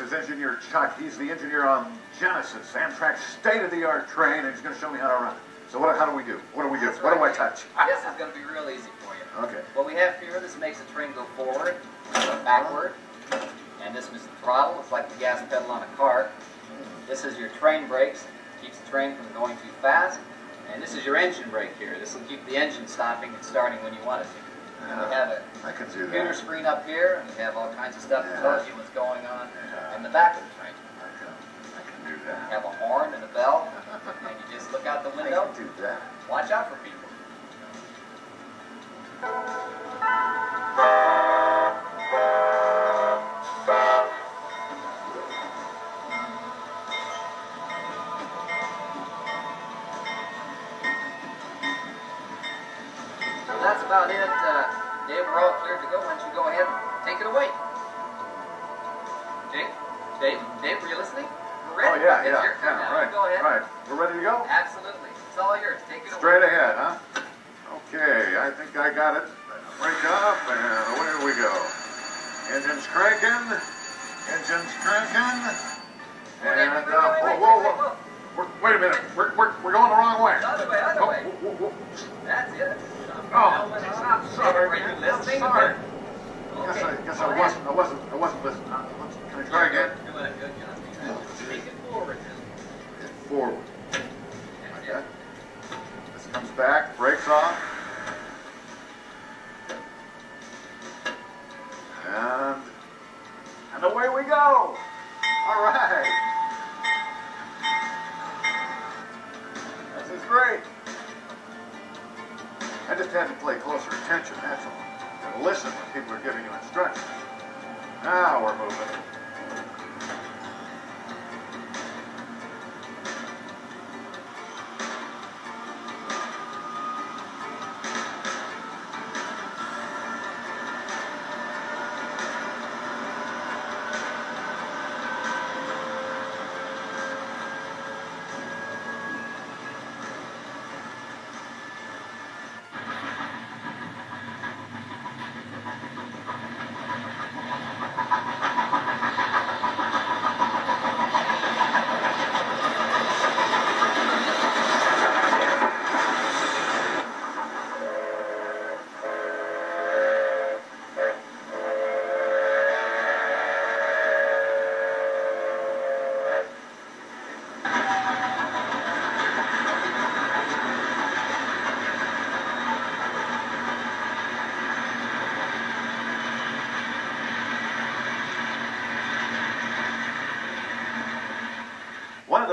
is engineer Chuck. He's the engineer on Genesis, Amtrak's state-of-the-art train, and he's going to show me how to run it. So what, how do we do? What do we do? What do I touch? This is going to be real easy for you. Okay. What we have here, this makes the train go forward, go backward, and this is the throttle. It's like the gas pedal on a car. This is your train brakes, keeps the train from going too fast. And this is your engine brake here. This will keep the engine stopping and starting when you want it to. And we have a I can do computer that. screen up here, and we have all kinds of stuff that tells you what's going on in the back of the train. I can, do that. have a horn and a bell, and you just look out the I window. can do that. Watch out for people. So that's about it. Uh, Dave, we're all cleared to go. Why don't you go ahead and take it away? Dave? Were you listening? We're Oh, yeah, It's yeah, your turn yeah, now. right, Go ahead. right. We're ready to go? Absolutely. It's all yours. Take it away. Straight ahead, huh? Okay, I think I got it. Break up, and away we go. Engine's cranking. Engine's cranking. Wait, wait, And, wait, uh, whoa, whoa, whoa. Wait a minute. We're, we're, we're going the wrong way. Other way, other Oh, way. whoa, whoa, whoa. That's it. Oh, Helmet on. sorry, Were you man. I'm listening? sorry. Okay. Guess I, guess Go I ahead. wasn't, I wasn't, I wasn't listening. Uh, let's- Can I try again? You're doing a good job. Take it forward. Forward. That's Okay. it. This comes back, brakes off. And, and away we go. All right. This is great. I just had to play closer attention, that's all. And listen when people are giving you instructions. Now we're moving.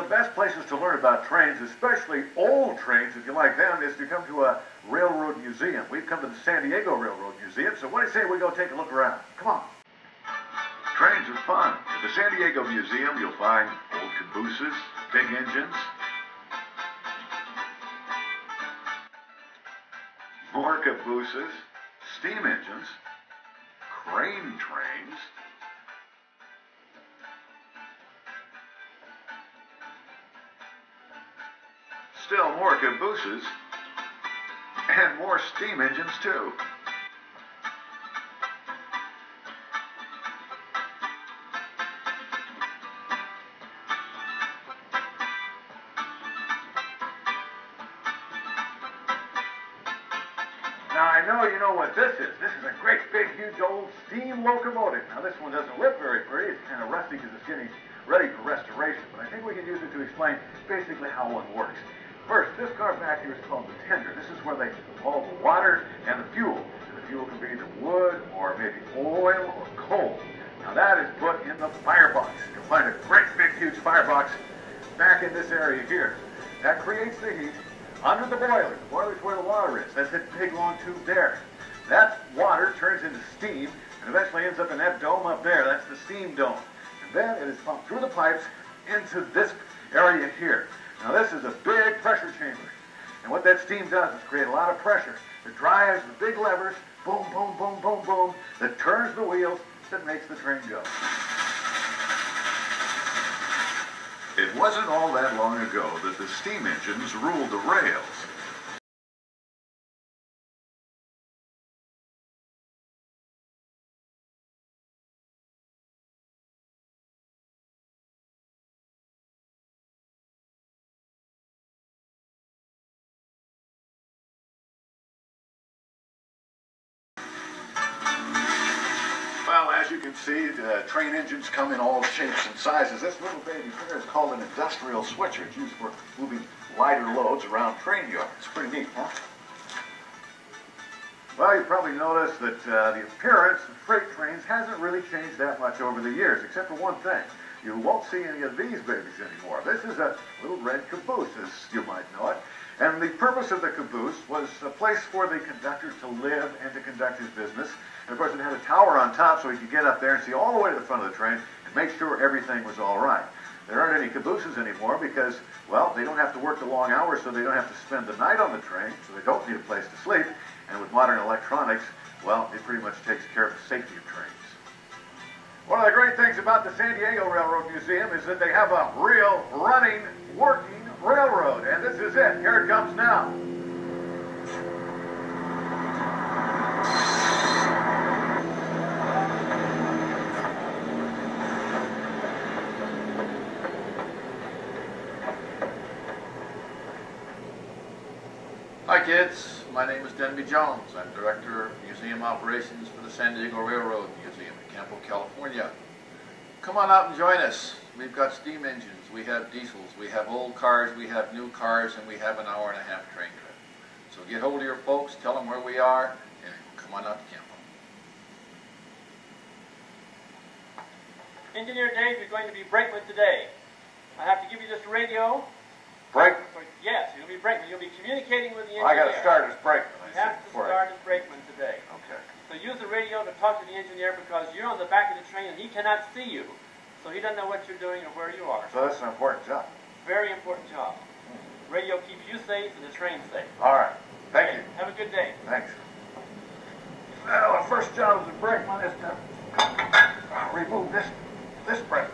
Best places to learn about trains, especially old trains, if you like them, is to come to a railroad museum. We've come to the San Diego Railroad Museum, so what do you say we go take a look around? Come on. Trains are fun. At the San Diego Museum, you'll find old cabooses, big engines, more cabooses, steam engines, crane trains, Still more cabooses and more steam engines too. Now I know you know what this is. This is a great big huge old steam locomotive. Now this one doesn't look very pretty. It's kind of rusty because it's getting ready for restoration. But I think we can use it to explain basically how one works. First, this car back here is called the tender. This is where they haul the water and the fuel. The fuel can be either wood or maybe oil or coal. Now that is put in the firebox. You'll find a great big huge firebox back in this area here. That creates the heat under the boiler. The boiler's where the water is. That's that big long tube there. That water turns into steam and eventually ends up in that dome up there. That's the steam dome. And then it is pumped through the pipes into this area here. Now this is a big pressure chamber. And what that steam does is create a lot of pressure. It drives the big levers, boom, boom, boom, boom, boom, that turns the wheels that makes the train go. It wasn't all that long ago that the steam engines ruled the rails. You can see, the train engines come in all shapes and sizes. This little baby here is called an industrial switcher. It's used for moving lighter loads around train yards. It's pretty neat, huh? Well, you probably noticed that uh, the appearance of freight trains hasn't really changed that much over the years, except for one thing. You won't see any of these babies anymore. This is a little red caboose, as you might know it. And the purpose of the caboose was a place for the conductor to live and to conduct his business. And of course, it had a tower on top so he could get up there and see all the way to the front of the train and make sure everything was all right. There aren't any cabooses anymore because, well, they don't have to work the long hours, so they don't have to spend the night on the train, so they don't need a place to sleep. And with modern electronics, well, it pretty much takes care of the safety of trains. One of the great things about the San Diego Railroad Museum is that they have a real, running, working railroad. And this is it. Here it comes now. Hi kids, my name is Denby Jones. I'm Director of Museum Operations for the San Diego Railroad Museum in Campo, California. Come on out and join us. We've got steam engines, we have diesels, we have old cars, we have new cars, and we have an hour and a half train trip. So get hold of your folks, tell them where we are, and come on out to Campo. Engineer Dave, you're going to be brakeman today. I have to give you this radio. Break. Yes, you'll be brakeman. You'll be communicating with the engineer. I got to start as brakeman. I You have to start as brakeman today. Okay. So use the radio to talk to the engineer because you're on the back of the train and he cannot see you. So he doesn't know what you're doing or where you are. So this is an important job. Very important job. Radio keeps you safe and the train safe. All right. Thank you. Have a good day. Thanks. Well, the first job as a brakeman is to uh, remove this this brakeman.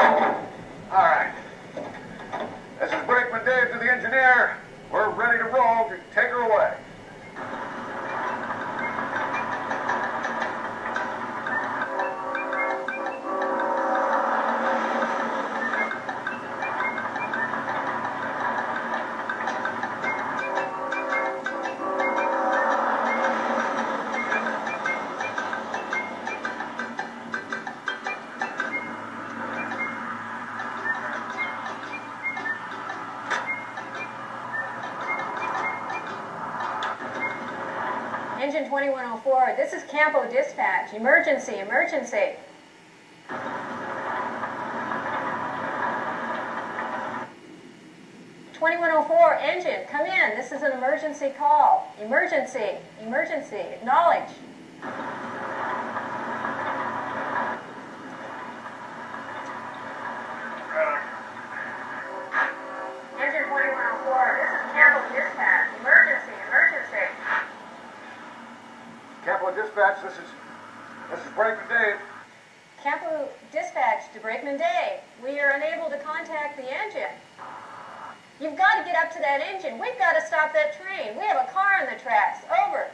All right. This is Brakeman Dave to the engineer. We're ready to roll. Take her away. 2104, this is Campo Dispatch. Emergency, emergency. Twenty-one oh four, engine, come in. This is an emergency call. Emergency, emergency. Acknowledge. Engine twenty-one oh four, this is Campo Dispatch. Emergency, emergency. Campo Dispatch, this is this is Brakeman Dave. Campo Dispatch to Brakeman Dave. We are unable to contact the engine. You've got to get up to that engine. We've got to stop that train. We have a car on the tracks. Over.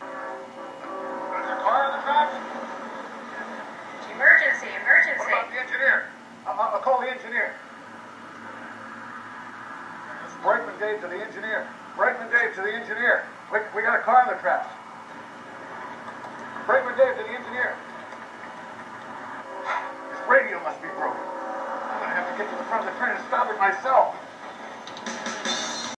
There's a car on the tracks. Emergency, What emergency. about the engineer? I'll, I'll call the engineer. This is Brakeman Dave to the engineer. Brakeman Dave to the engineer. We, we got a car on the tracks. Brakeman Dave to the engineer. This radio must be broken. I'm gonna have to get to the front of the train and stop it myself.